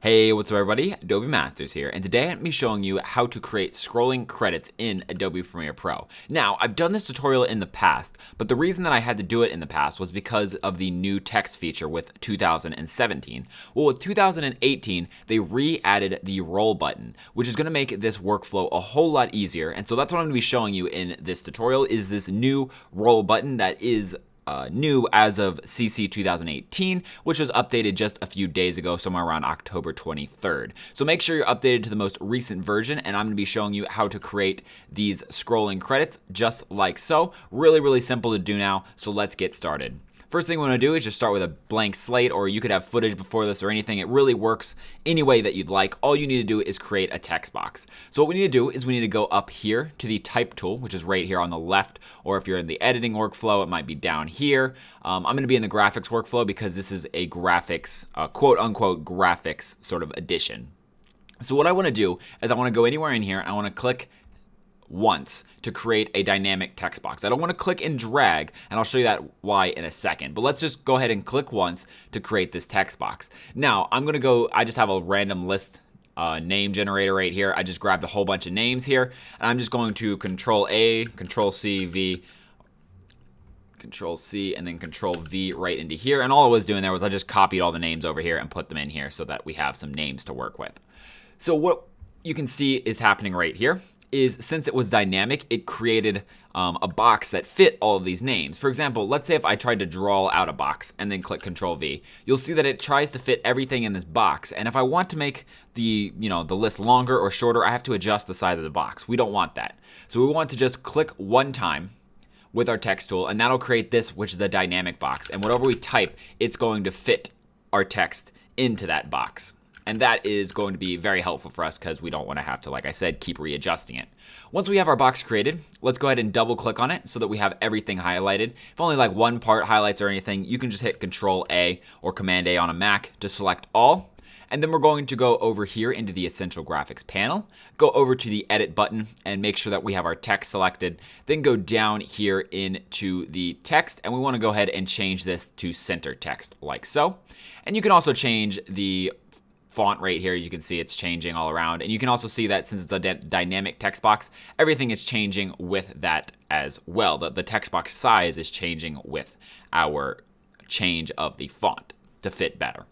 Hey, what's up everybody? Adobe Masters here, and today I'm going to be showing you how to create scrolling credits in Adobe Premiere Pro. Now, I've done this tutorial in the past, but the reason that I had to do it in the past was because of the new text feature with 2017. Well, with 2018, they re-added the roll button, which is going to make this workflow a whole lot easier, and so that's what I'm going to be showing you in this tutorial is this new roll button that is uh, new as of CC 2018, which was updated just a few days ago, somewhere around October 23rd. So make sure you're updated to the most recent version, and I'm going to be showing you how to create these scrolling credits just like so. Really, really simple to do now, so let's get started. First thing we want to do is just start with a blank slate, or you could have footage before this or anything. It really works any way that you'd like. All you need to do is create a text box. So what we need to do is we need to go up here to the type tool, which is right here on the left, or if you're in the editing workflow, it might be down here. Um, I'm going to be in the graphics workflow because this is a graphics, uh, quote unquote, graphics sort of edition. So what I want to do is I want to go anywhere in here. I want to click once to create a dynamic text box. I don't want to click and drag, and I'll show you that why in a second. But let's just go ahead and click once to create this text box. Now, I'm going to go, I just have a random list uh, name generator right here. I just grabbed a whole bunch of names here, and I'm just going to Control A, Control C, V, Control C, and then Control V right into here. And all I was doing there was I just copied all the names over here and put them in here so that we have some names to work with. So what you can see is happening right here is since it was dynamic, it created um, a box that fit all of these names. For example, let's say if I tried to draw out a box and then click Control V, you'll see that it tries to fit everything in this box. And if I want to make the, you know, the list longer or shorter, I have to adjust the size of the box. We don't want that. So we want to just click one time with our text tool and that'll create this, which is a dynamic box. And whatever we type, it's going to fit our text into that box. And that is going to be very helpful for us because we don't want to have to, like I said, keep readjusting it. Once we have our box created, let's go ahead and double click on it so that we have everything highlighted. If only like one part highlights or anything, you can just hit Control A or Command A on a Mac to select all. And then we're going to go over here into the Essential Graphics panel, go over to the Edit button and make sure that we have our text selected. Then go down here into the text and we want to go ahead and change this to center text like so. And you can also change the font right here, you can see it's changing all around. And you can also see that since it's a dynamic text box, everything is changing with that as well. The, the text box size is changing with our change of the font to fit better.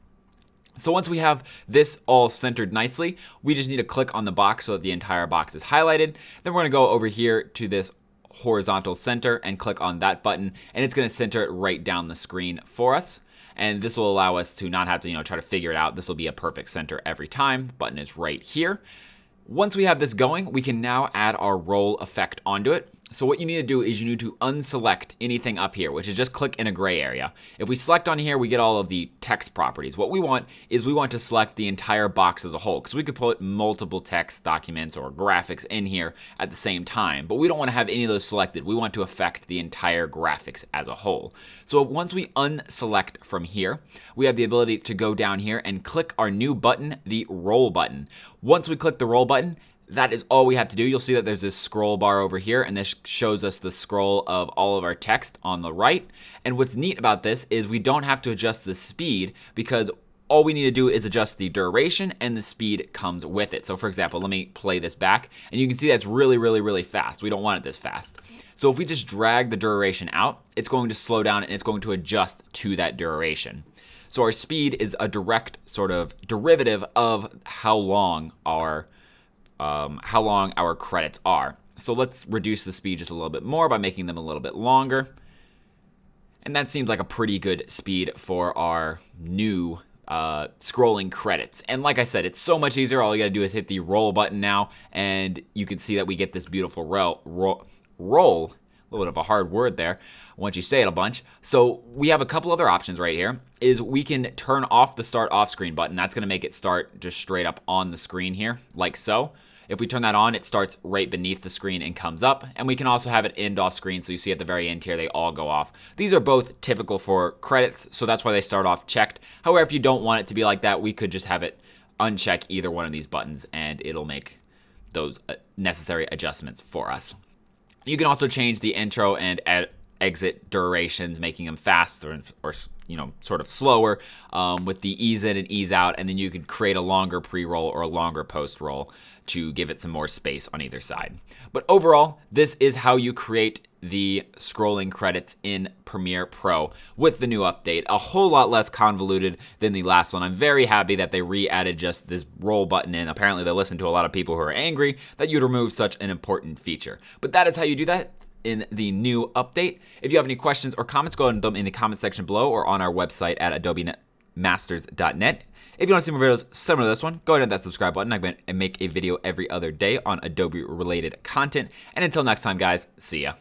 So once we have this all centered nicely, we just need to click on the box so that the entire box is highlighted. Then we're gonna go over here to this horizontal center and click on that button and it's gonna center it right down the screen for us and this will allow us to not have to, you know, try to figure it out. This will be a perfect center every time. The button is right here. Once we have this going, we can now add our roll effect onto it. So what you need to do is you need to unselect anything up here, which is just click in a gray area. If we select on here, we get all of the text properties. What we want is we want to select the entire box as a whole, because we could put multiple text documents or graphics in here at the same time, but we don't want to have any of those selected. We want to affect the entire graphics as a whole. So once we unselect from here, we have the ability to go down here and click our new button, the roll button. Once we click the roll button, that is all we have to do. You'll see that there's this scroll bar over here, and this shows us the scroll of all of our text on the right. And what's neat about this is we don't have to adjust the speed because all we need to do is adjust the duration and the speed comes with it. So for example, let me play this back and you can see that's really, really, really fast. We don't want it this fast. So if we just drag the duration out, it's going to slow down and it's going to adjust to that duration. So our speed is a direct sort of derivative of how long our um, how long our credits are. So let's reduce the speed just a little bit more by making them a little bit longer. And that seems like a pretty good speed for our new uh, scrolling credits. And like I said, it's so much easier. All you gotta do is hit the roll button now, and you can see that we get this beautiful roll, roll, roll a little bit of a hard word there once you say it a bunch. So we have a couple other options right here is we can turn off the start off screen button. That's gonna make it start just straight up on the screen here like so. If we turn that on, it starts right beneath the screen and comes up. And we can also have it end off screen. So you see at the very end here, they all go off. These are both typical for credits. So that's why they start off checked. However, if you don't want it to be like that, we could just have it uncheck either one of these buttons and it'll make those uh, necessary adjustments for us. You can also change the intro and exit durations, making them faster or you know sort of slower um, with the ease in and ease out, and then you could create a longer pre-roll or a longer post-roll to give it some more space on either side. But overall, this is how you create the scrolling credits in Premiere Pro with the new update. A whole lot less convoluted than the last one. I'm very happy that they re-added just this roll button in. Apparently they listened to a lot of people who are angry that you'd remove such an important feature. But that is how you do that in the new update. If you have any questions or comments, go ahead and them in the comment section below or on our website at adobemasters.net. If you want to see more videos similar to this one, go ahead and hit that subscribe button. I'm going to make a video every other day on Adobe related content. And until next time, guys, see ya.